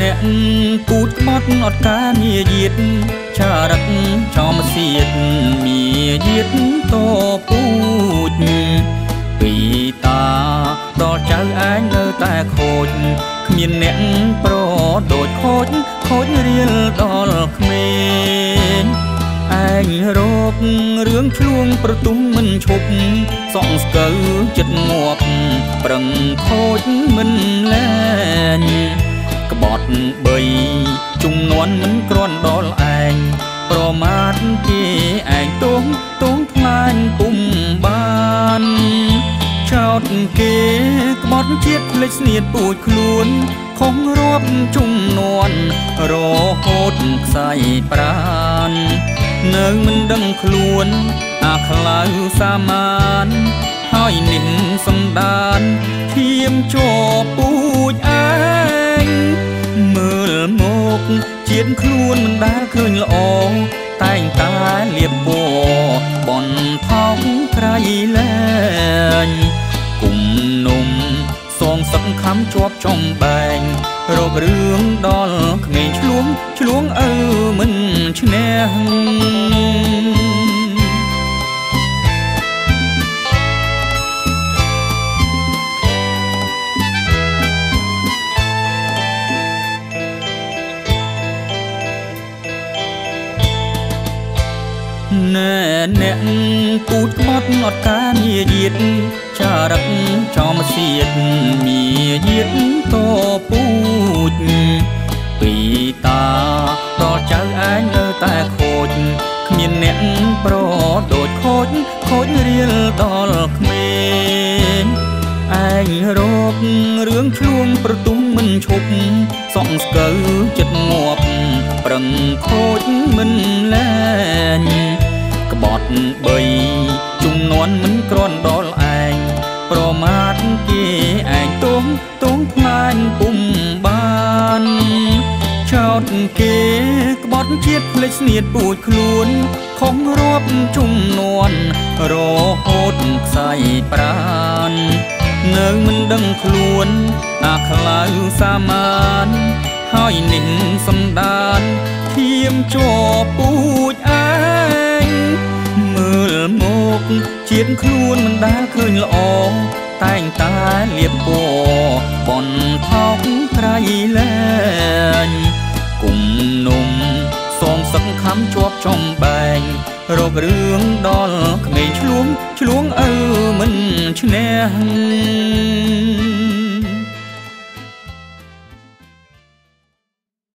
អ្នកពូតខ្មត់អត់ការងារយៀតចារឹកចំសៀតមាយៀតតពូជពីតាដល់ចៅឯងនៅតែខូចគ្មានអ្នកប្រដូចខូចខូចរៀលដល់ក្មេងឯងរករឿងឆ្លួងប្រទុំមិនឈប់សងស្កើចិត្តងាប់ប្រឹងខូចមិនលែង ក្បត់បីជំនន់មិនក្រាន់ដល់ឯងប្រមាថគេឯងទងទងថ្លាញពុំបានចោតគេក្បត់ជាតិភ្លេចស្នៀតពូជខ្លួនខំរាប់ជំនន់រហូតខ្សែប្រាននៅមិនដឹងខ្លួនអាខ្លៅសាមានហើយនេះសំដានធៀមជាប់ កជាតិខ្លួនមិនដែលឃើញល្អតែងតែលៀបពណ៌បនថោកក្រៃលែងគុំនុំសងសឹកខំជាប់ចំបែងរករឿងដល់ក្មេងឆ្លួងឆ្លួងអើមិនឈ្នះ ណែអ្នកពូតខ្មត់អត់ការងារយៀតចារឹកចំសៀតមាយៀតតពូជពីតាដល់ចៅឯងនៅតែខូចគ្មានអ្នកប្រដូចខូចខូចរៀលដល់ក្មេងឯងរករឿងឆ្លួងប្រទុំមិនឈប់សក់ស្កើចិត្តងាប់ប្រឹងខូចមិនលែ ងក្បត់បីជំនន់មិនក្រាន់ដល់ឯងប្រមាថគេឯងទងទងថ្លាញពុំបានចោតគេក្បត់ជាតិភ្លេចស្នៀតពូជខ្លួនខំរាប់ជំនន់រហូតខ្សែប្រាននៅមិនដឹងខ្លួនអាខ្លៅសាមានហើយនេះសំដានធៀមជាប់ពូជឯងមើល មកជាតិខ្លួនមិនដែលឃើញល្អតែងតែលៀបពណ៌បនថោកក្រៃលែងគុំនុំសងសឹកខំជាប់ចំបែងរករឿងដល់ក្មេងឆ្លួងឆ្លួងអើមិនឈ្នះ